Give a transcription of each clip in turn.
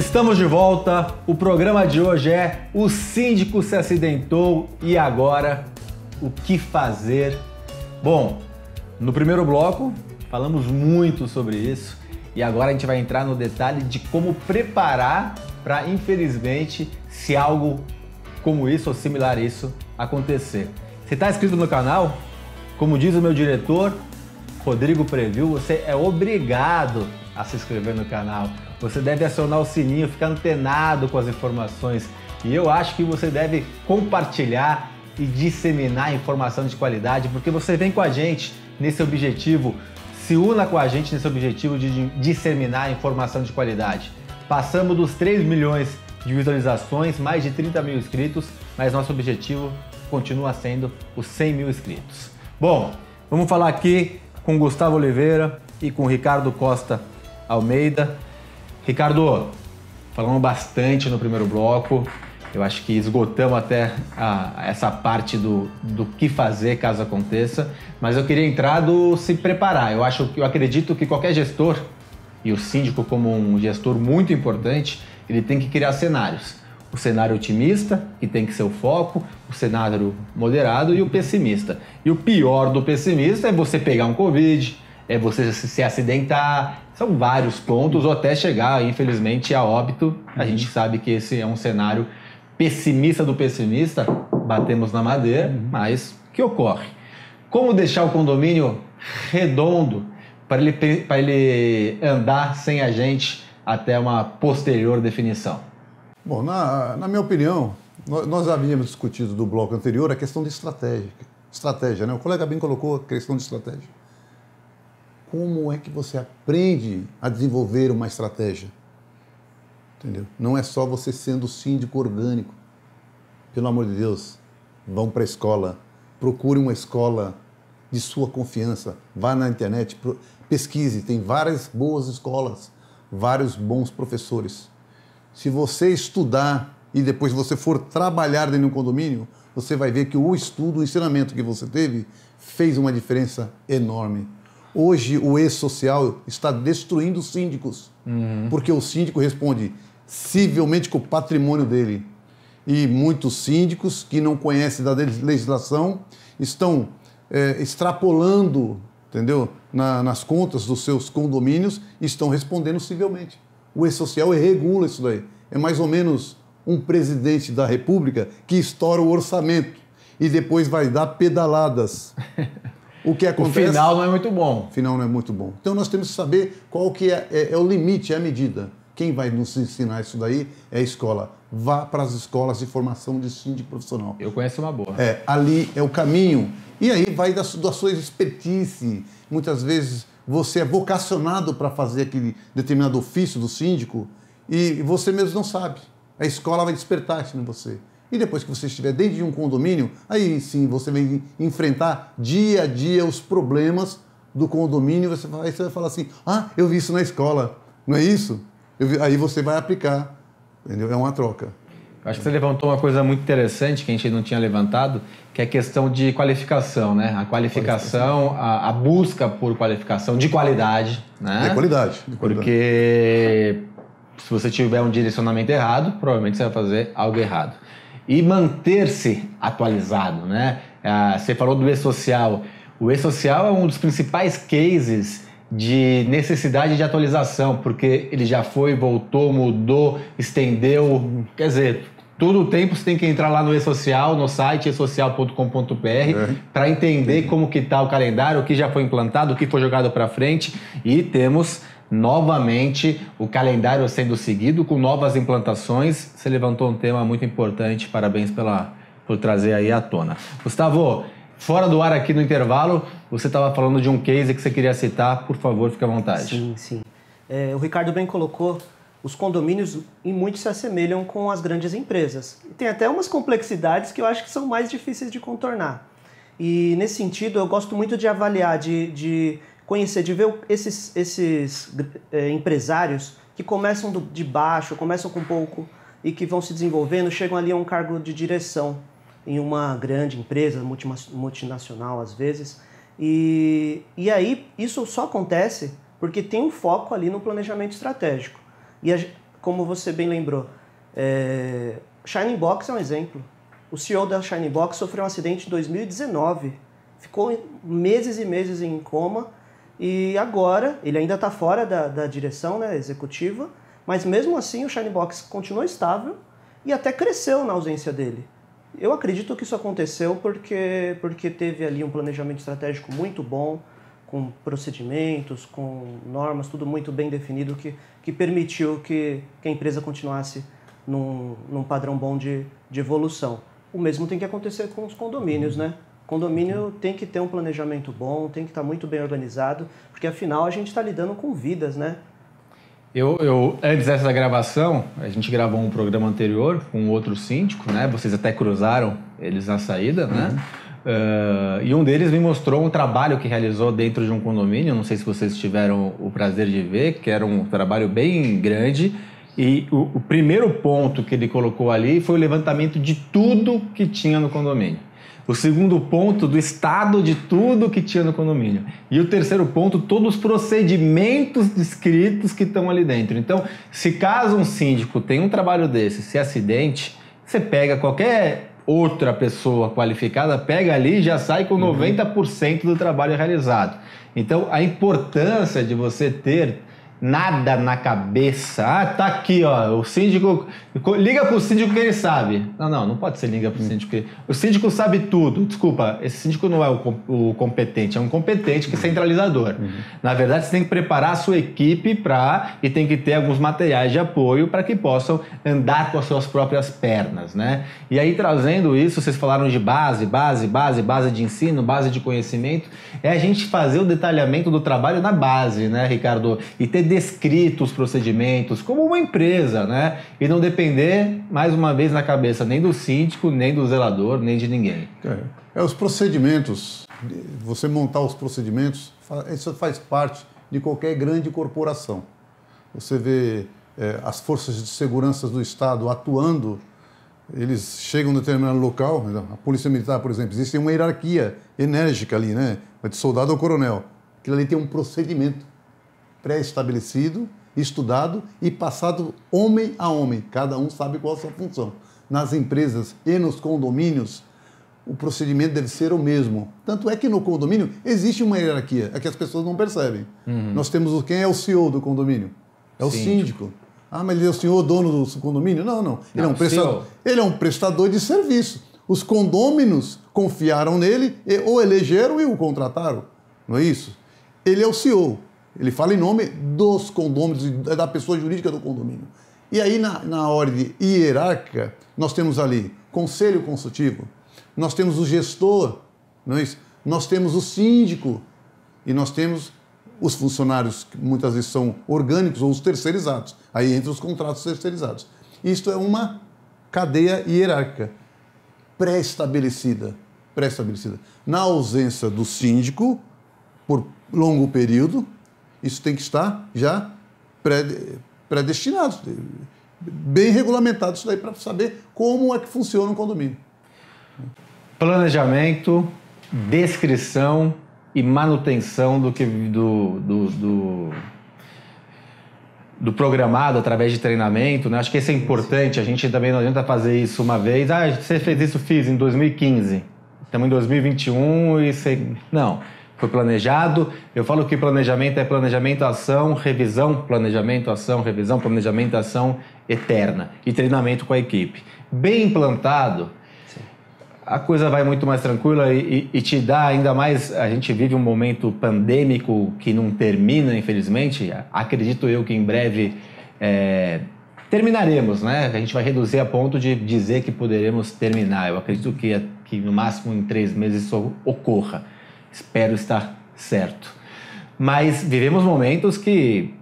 Estamos de volta. O programa de hoje é O Síndico se acidentou e agora o que fazer? Bom, no primeiro bloco falamos muito sobre isso e agora a gente vai entrar no detalhe de como preparar para, infelizmente, se algo como isso ou similar a isso acontecer. Você está inscrito no canal? Como diz o meu diretor, Rodrigo Previu, você é obrigado a se inscrever no canal. Você deve acionar o sininho, ficar antenado com as informações. E eu acho que você deve compartilhar e disseminar informação de qualidade, porque você vem com a gente nesse objetivo. Se una com a gente nesse objetivo de disseminar informação de qualidade. Passamos dos 3 milhões de visualizações, mais de 30 mil inscritos, mas nosso objetivo continua sendo os 100 mil inscritos. Bom, vamos falar aqui com Gustavo Oliveira e com Ricardo Costa Almeida. Ricardo, falamos bastante no primeiro bloco. Eu acho que esgotamos até a, essa parte do, do que fazer caso aconteça, mas eu queria entrar do se preparar. Eu acho que eu acredito que qualquer gestor e o síndico como um gestor muito importante, ele tem que criar cenários. O cenário otimista, que tem que ser o foco, o cenário moderado e o pessimista. E o pior do pessimista é você pegar um Covid, é você se acidentar, são vários pontos, ou até chegar, infelizmente, a óbito. A gente sabe que esse é um cenário pessimista do pessimista, batemos na madeira, uhum. mas o que ocorre? Como deixar o condomínio redondo para ele, para ele andar sem a gente até uma posterior definição? Bom, na, na minha opinião, nós, nós havíamos discutido do bloco anterior a questão de estratégia. Estratégia, né? O colega bem colocou a questão de estratégia. Como é que você aprende a desenvolver uma estratégia? Entendeu? Não é só você sendo síndico orgânico. Pelo amor de Deus, vão para a escola, procure uma escola de sua confiança, vá na internet, pesquise, tem várias boas escolas, vários bons professores. Se você estudar e depois você for trabalhar dentro de um condomínio, você vai ver que o estudo, o ensinamento que você teve fez uma diferença enorme. Hoje o ex-social está destruindo os síndicos, uhum. porque o síndico responde civilmente com o patrimônio dele. E muitos síndicos que não conhecem da legislação estão é, extrapolando, entendeu? Na, nas contas dos seus condomínios e estão respondendo civilmente. O E-Social regula isso daí. É mais ou menos um presidente da República que estoura o orçamento e depois vai dar pedaladas. O que acontece? O final não é muito bom. O final não é muito bom. Então nós temos que saber qual que é, é, é o limite, é a medida. Quem vai nos ensinar isso daí é a escola. Vá para as escolas de formação de síndico profissional. Eu conheço uma boa. É, ali é o caminho. E aí vai da, da sua expertise. Muitas vezes você é vocacionado para fazer aquele determinado ofício do síndico e você mesmo não sabe. A escola vai despertar isso em você. E depois que você estiver dentro de um condomínio, aí sim você vai enfrentar dia a dia os problemas do condomínio. Você vai, você vai falar assim: ah, eu vi isso na escola. Não é isso? aí você vai aplicar. Entendeu? É uma troca. Acho que você levantou uma coisa muito interessante que a gente não tinha levantado, que é a questão de qualificação, né? A qualificação, a, a busca por qualificação de qualidade, né? De qualidade. De Porque se você tiver um direcionamento errado, provavelmente você vai fazer algo errado. E manter-se atualizado, né? Ah, você falou do e-social. O e-social é um dos principais cases de necessidade de atualização, porque ele já foi, voltou, mudou, estendeu, quer dizer, todo o tempo você tem que entrar lá no e-social, no site esocial.com.br é. para entender como que está o calendário, o que já foi implantado, o que foi jogado para frente e temos novamente o calendário sendo seguido com novas implantações. Você levantou um tema muito importante, parabéns pela, por trazer aí à tona. Gustavo, Fora do ar aqui no intervalo, você estava falando de um case que você queria citar, por favor, fique à vontade. Sim, sim. É, o Ricardo bem colocou, os condomínios em muito se assemelham com as grandes empresas. Tem até umas complexidades que eu acho que são mais difíceis de contornar. E nesse sentido, eu gosto muito de avaliar, de, de conhecer, de ver esses, esses é, empresários que começam do, de baixo, começam com pouco e que vão se desenvolvendo, chegam ali a um cargo de direção em uma grande empresa, multinacional às vezes. E, e aí isso só acontece porque tem um foco ali no planejamento estratégico. E a, como você bem lembrou, é... Shining Box é um exemplo. O CEO da Shining Box sofreu um acidente em 2019, ficou meses e meses em coma e agora ele ainda está fora da, da direção né, executiva, mas mesmo assim o Shining Box continuou estável e até cresceu na ausência dele. Eu acredito que isso aconteceu porque, porque teve ali um planejamento estratégico muito bom, com procedimentos, com normas, tudo muito bem definido que, que permitiu que, que a empresa continuasse num, num padrão bom de, de evolução. O mesmo tem que acontecer com os condomínios, né? Condomínio tem que ter um planejamento bom, tem que estar muito bem organizado, porque afinal a gente está lidando com vidas, né? Eu, eu, antes dessa gravação, a gente gravou um programa anterior com outro síndico, né? Vocês até cruzaram eles na saída, né? Uh, e um deles me mostrou um trabalho que realizou dentro de um condomínio. Não sei se vocês tiveram o prazer de ver, que era um trabalho bem grande. E o, o primeiro ponto que ele colocou ali foi o levantamento de tudo que tinha no condomínio. O segundo ponto, do estado de tudo que tinha no condomínio. E o terceiro ponto, todos os procedimentos descritos que estão ali dentro. Então, se caso um síndico tem um trabalho desse, se acidente, você pega qualquer outra pessoa qualificada, pega ali e já sai com uhum. 90% do trabalho realizado. Então, a importância de você ter nada na cabeça. Ah, tá aqui, ó. O síndico. Liga pro síndico que ele sabe. Não, não, não pode ser liga pro síndico que. O síndico sabe tudo. Desculpa, esse síndico não é o, o competente, é um competente que é centralizador. Uhum. Na verdade, você tem que preparar a sua equipe para. e tem que ter alguns materiais de apoio para que possam andar com as suas próprias pernas, né? E aí, trazendo isso, vocês falaram de base, base, base, base de ensino, base de conhecimento. É a gente fazer o detalhamento do trabalho na base, né, Ricardo? E ter descrito os procedimentos como uma empresa, né? E não depender, mais uma vez, na cabeça nem do síndico, nem do zelador, nem de ninguém. É, é os procedimentos, você montar os procedimentos, isso faz parte de qualquer grande corporação. Você vê é, as forças de segurança do Estado atuando, eles chegam em um determinado local, a Polícia Militar, por exemplo, existe uma hierarquia enérgica ali, né? De soldado ao coronel. Aquilo ali tem um procedimento pré-estabelecido, estudado e passado homem a homem. Cada um sabe qual a sua função. Nas empresas e nos condomínios, o procedimento deve ser o mesmo. Tanto é que no condomínio existe uma hierarquia, é que as pessoas não percebem. Uhum. Nós temos quem é o CEO do condomínio? É o síndico. síndico. Ah, mas ele é o senhor dono do condomínio? Não, não. Ele, não, é, um prestador, ele é um prestador de serviço. Os condôminos confiaram nele, ou elegeram e o contrataram. Não é isso? Ele é o CEO. Ele fala em nome dos condôminos, da pessoa jurídica do condomínio. E aí, na, na ordem hierárquica, nós temos ali conselho consultivo, nós temos o gestor, não é isso? nós temos o síndico e nós temos os funcionários, que muitas vezes são orgânicos ou os terceirizados. Aí entra os contratos terceirizados. Isto é uma cadeia hierárquica pré-estabelecida. Pré-estabelecida. Na ausência do síndico, por longo período, isso tem que estar já predestinado, bem regulamentado isso daí para saber como é que funciona um condomínio. Planejamento, descrição e manutenção do que do, do, do, do programado através de treinamento, né? Acho que isso é importante. A gente também não adianta fazer isso uma vez. Ah, você fez isso, fiz em 2015. Estamos em 2021 e você não foi planejado. Eu falo que planejamento é planejamento, ação, revisão, planejamento, ação, revisão, planejamento, ação eterna e treinamento com a equipe. Bem implantado, Sim. a coisa vai muito mais tranquila e, e, te dá ainda mais. A gente vive um momento pandêmico que não termina, infelizmente. Acredito eu que em breve. É, terminaremos, né? A gente vai reduzir a ponto de dizer que poderemos terminar. Eu acredito que, que no máximo em três meses isso ocorra. Espero estar certo. Mas vivemos momentos que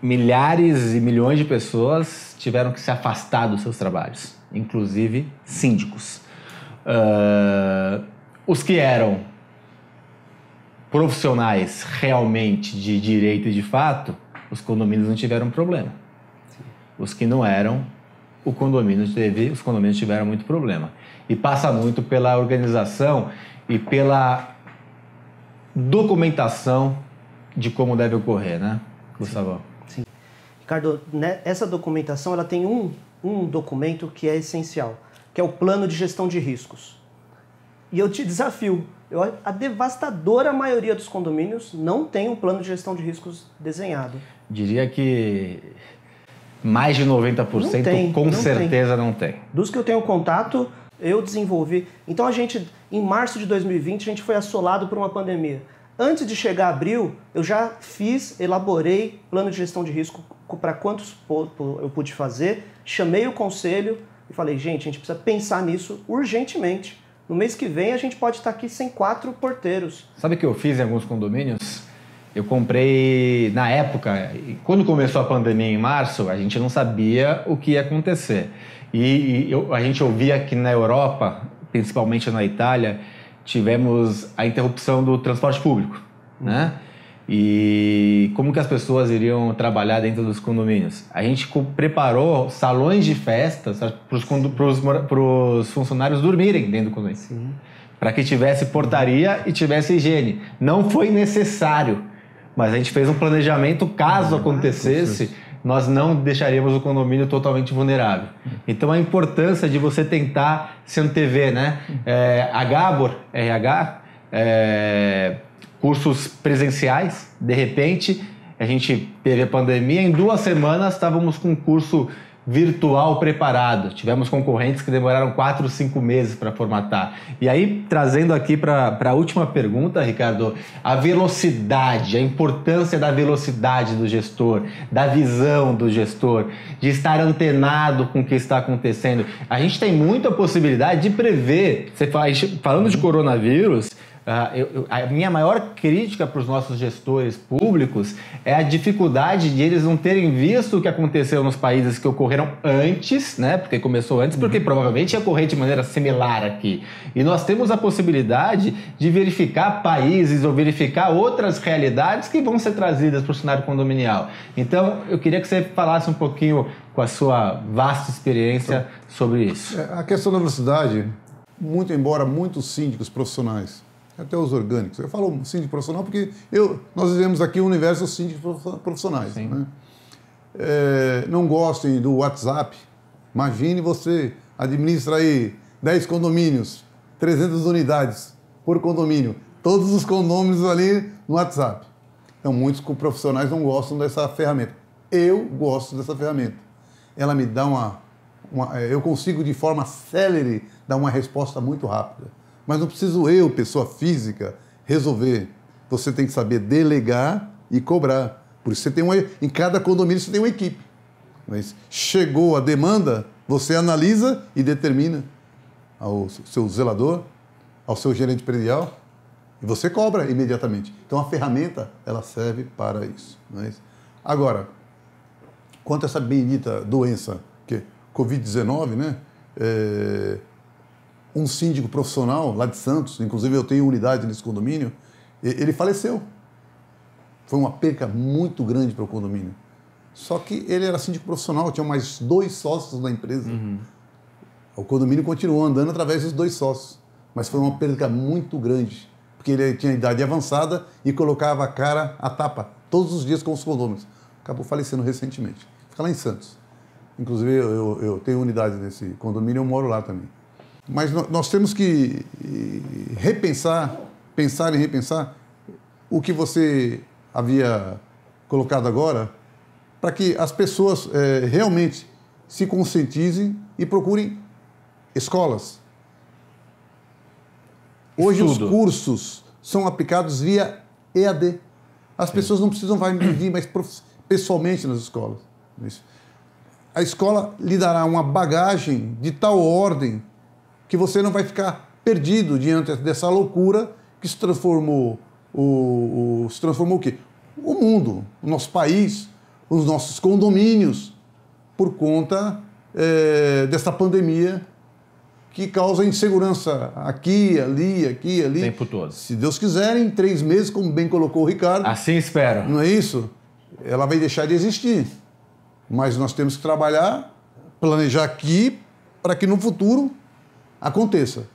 milhares e milhões de pessoas tiveram que se afastar dos seus trabalhos, inclusive síndicos. Uh, os que eram profissionais realmente de direito e de fato, os condomínios não tiveram problema. Os que não eram, o condomínio teve, os condomínios tiveram muito problema. E passa muito pela organização e pela documentação de como deve ocorrer, né, Gustavo? Sim. Ricardo, né, essa documentação ela tem um, um documento que é essencial, que é o plano de gestão de riscos. E eu te desafio, eu, a devastadora maioria dos condomínios não tem um plano de gestão de riscos desenhado. Diria que mais de 90% Não tem, com não certeza não tem. Dos que eu tenho contato, eu desenvolvi. Então a gente, em março de 2020, a gente foi assolado por uma pandemia. Antes de chegar abril, eu já fiz, elaborei plano de gestão de risco para quantos eu pude fazer, chamei o conselho e falei, gente, a gente precisa pensar nisso urgentemente. No mês que vem a gente pode estar aqui sem quatro porteiros. Sabe o que eu fiz em alguns condomínios? Eu comprei na época, quando começou a pandemia em março, a gente não sabia o que ia acontecer. E, e eu- a gente ouvia que na Europa, principalmente na Itália, tivemos a interrupção do transporte público, né? E como que as pessoas iriam trabalhar dentro dos condomínios? A gente preparou salões de festas para os funcionários dormirem dentro do condomínio para que tivesse portaria e tivesse higiene. Não foi necessário, mas a gente fez um planejamento caso acontecesse, nós não deixaríamos o condomínio totalmente vulnerável. Então a importância de você tentar se antever, né? É, a Gabor, RH, é, cursos presenciais, de repente a gente teve a pandemia, em duas semanas estávamos com um curso virtual preparado. Tivemos concorrentes que demoraram quatro, cinco meses para formatar. E aí, trazendo aqui para a última pergunta, Ricardo, a velocidade, a importância da velocidade do gestor, da visão do gestor, de estar antenado com o que está acontecendo. A gente tem muita possibilidade de prever. Você faz, falando de coronavírus, ah, eu- eu- a minha maior crítica para os nossos gestores públicos é a dificuldade de eles não terem visto o que aconteceu nos países que ocorreram antes, né? Porque começou antes, porque provavelmente ia ocorrer de maneira similar aqui. E nós temos a possibilidade de verificar países ou verificar outras realidades que vão ser trazidas para o cenário condominial. Então, eu queria que você falasse um pouquinho com a sua vasta experiência sobre isso. É, A questão da velocidade, muito embora muitos síndicos profissionais, até os orgânicos, eu falo síndico profissional porque eu, nós vivemos aqui o universo síndicos prof- profissionais. Né? É, não gostem do WhatsApp, imagine você administra aí 10 condomínios, 300 unidades por condomínio, todos os condôminos ali no WhatsApp. Então, muitos profissionais não gostam dessa ferramenta. Eu gosto dessa ferramenta. Ela me dá uma, uma- eh, Eu consigo, de forma célere, dar uma resposta muito rápida. Mas não preciso eu, pessoa física, resolver. Você tem que saber delegar e cobrar. Por isso, você tem uma, em cada condomínio você tem uma equipe. Mas chegou a demanda, você analisa e determina ao seu zelador, ao seu gerente predial, e você cobra imediatamente. Então a ferramenta ela serve para isso. Não é? Agora, quanto a essa bendita doença, que é Covid-19, né? É, um síndico profissional lá de Santos, inclusive eu tenho unidade nesse condomínio, ele faleceu. Foi uma perca muito grande para o condomínio. Só que ele era síndico profissional, tinha mais dois sócios na empresa. O condomínio continuou andando através dos dois sócios, mas foi uma perda muito grande, porque ele tinha idade avançada e colocava a cara a tapa todos os dias com os condôminos. Acabou falecendo recentemente. Fica lá em Santos. Inclusive, eu, eu- eu tenho unidade nesse condomínio, eu moro lá também. Mas nós temos que eh, repensar, pensar e repensar o que você havia colocado agora, para que as pessoas eh, realmente se conscientizem e procurem escolas. Hoje Estudo. os cursos são aplicados via EAD. As pessoas não precisam vir mais pessoalmente nas escolas. Isso. A escola lhe dará uma bagagem de tal ordem que você não vai ficar perdido diante dessa loucura que se transformou o, o- se transformou o quê? O mundo, o nosso país, os nossos condomínios, por conta eh, dessa pandemia que causa insegurança aqui, ali, aqui, ali. O tempo todo. Se Deus quiser, em três meses, como bem colocou o Ricardo, Assim espero. não é isso? Ela vai deixar de existir. Mas nós temos que trabalhar, planejar aqui para que no futuro aconteça.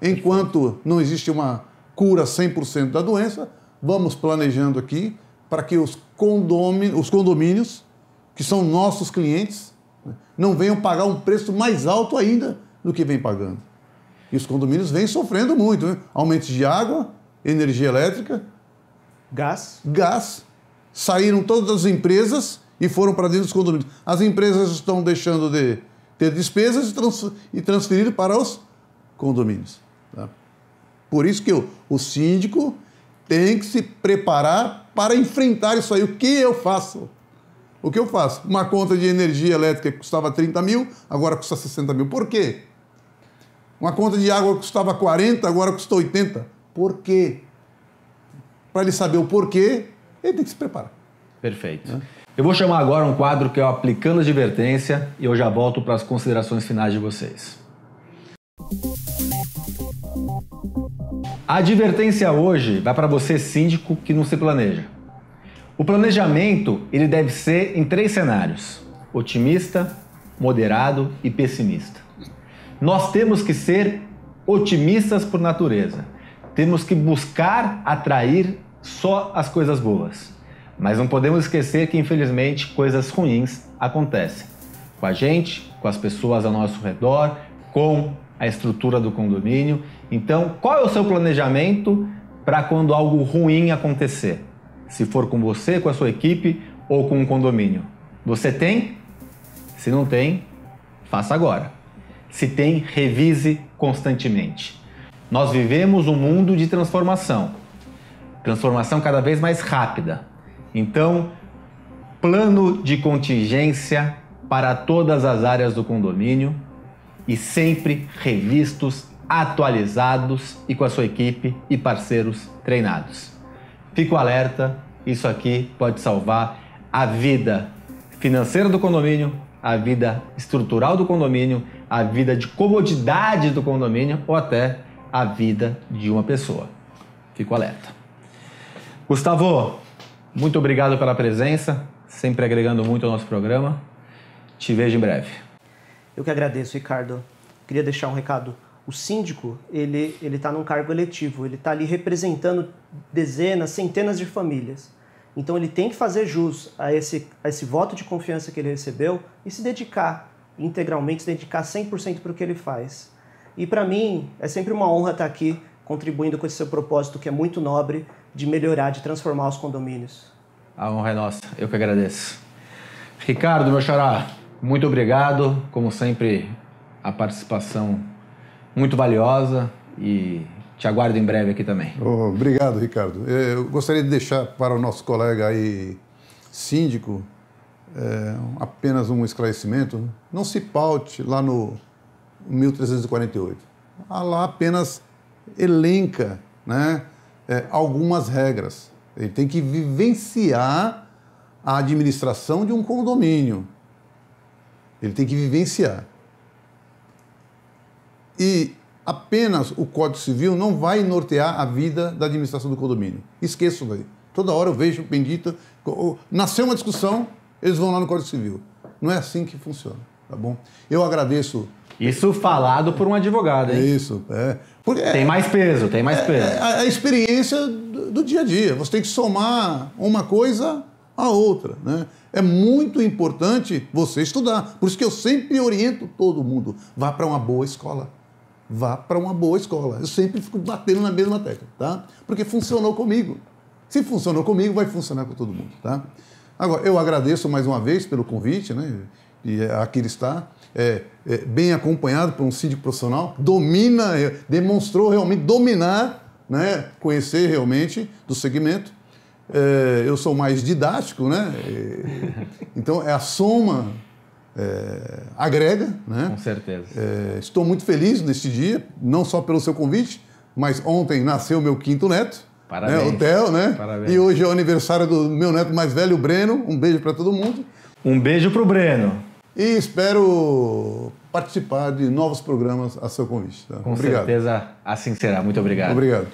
Enquanto não existe uma cura 100% da doença, vamos planejando aqui para que os, condômi- os condomínios que são nossos clientes, né, não venham pagar um preço mais alto ainda do que vem pagando. E os condomínios vêm sofrendo muito, né? aumentos de água, energia elétrica, Gás. gás. Saíram todas as empresas e foram para dentro dos condomínios. As empresas estão deixando de ter despesas e transferindo para os condomínios. tá? Por isso que o, o síndico tem que se preparar para enfrentar isso aí. O que eu faço? O que eu faço? Uma conta de energia elétrica que custava 30 mil, agora custa 60 mil. Por quê? Uma conta de água que custava 40, agora custa 80. Por quê? Para ele saber o porquê, ele tem que se preparar. Perfeito. Eu vou chamar agora um quadro que é o Aplicando Advertência e eu já volto para as considerações finais de vocês. A advertência hoje vai para você, síndico, que não se planeja. O planejamento ele deve ser em três cenários: otimista, moderado e pessimista. Nós temos que ser otimistas por natureza. Temos que buscar atrair só as coisas boas. Mas não podemos esquecer que, infelizmente, coisas ruins acontecem com a gente, com as pessoas ao nosso redor, com a estrutura do condomínio. Então, qual é o seu planejamento para quando algo ruim acontecer? Se for com você, com a sua equipe ou com um condomínio. Você tem? Se não tem, faça agora. Se tem, revise constantemente. Nós vivemos um mundo de transformação. Transformação cada vez mais rápida. Então, plano de contingência para todas as áreas do condomínio e sempre revistos, atualizados e com a sua equipe e parceiros treinados. Fico alerta, isso aqui pode salvar a vida financeira do condomínio, a vida estrutural do condomínio, a vida de comodidade do condomínio ou até a vida de uma pessoa. Fico alerta. Gustavo, muito obrigado pela presença, sempre agregando muito ao nosso programa. Te vejo em breve. Eu que agradeço, Ricardo. Queria deixar um recado. O síndico, ele ele está num cargo eletivo, ele está ali representando dezenas, centenas de famílias. Então ele tem que fazer jus a esse, a esse voto de confiança que ele recebeu e se dedicar integralmente, se dedicar 100% para o que ele faz. E para mim é sempre uma honra estar aqui contribuindo com esse seu propósito que é muito nobre de melhorar, de transformar os condomínios. A honra é nossa, eu que agradeço. Ricardo, meu xará, muito obrigado. Como sempre, a participação muito valiosa e te aguardo em breve aqui também. Oh, obrigado, Ricardo. Eh, Eu gostaria de deixar para o nosso colega aí, síndico, eh, apenas um esclarecimento. Não se paute lá no 1348. Ah, Lá apenas elenca né, eh, algumas regras. Ele tem que vivenciar a administração de um condomínio. Ele tem que vivenciar. E apenas o Código Civil não vai nortear a vida da administração do condomínio. Esqueça daí. Toda hora eu vejo bendita. Nasceu uma discussão, eles vão lá no Código Civil. Não é assim que funciona, tá bom? Eu agradeço. Isso falado por um advogado, hein? Isso, é. Porque é- Tem mais peso, tem mais é peso. a, a experiência do, do dia a dia. Você tem que somar uma coisa à outra. Né? É muito importante você estudar. Por isso que eu sempre oriento todo mundo: vá para uma boa escola. Vá para uma boa escola. Eu sempre fico batendo na mesma tecla, tá? Porque funcionou comigo. Se funcionou comigo, vai funcionar com todo mundo, tá? Agora, eu agradeço mais uma vez pelo convite, né? E é, aqui ele está, é, é, bem acompanhado por um síndico profissional, domina, é, demonstrou realmente dominar, né? Conhecer realmente do segmento. É, eu sou mais didático, né? Então, é a soma é, agrega, né? Com certeza. É, estou muito feliz neste dia, não só pelo seu convite, mas ontem nasceu meu quinto neto. Parabéns. Né, o Theo, né? Parabéns. E hoje é o aniversário do meu neto mais velho, o Breno. Um beijo para todo mundo. Um beijo pro Breno. E espero participar de novos programas a seu convite. tá? Com Obrigado. certeza assim será. Muito obrigado. Obrigado.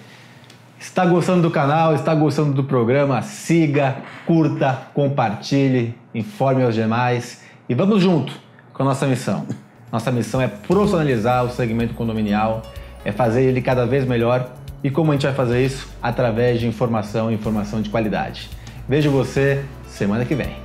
Está gostando do canal, está gostando do programa? Siga, curta, compartilhe, informe aos demais e vamos junto com a nossa missão. Nossa missão é profissionalizar o segmento condominial, é fazer ele cada vez melhor e como a gente vai fazer isso? Através de informação e informação de qualidade. Vejo você semana que vem.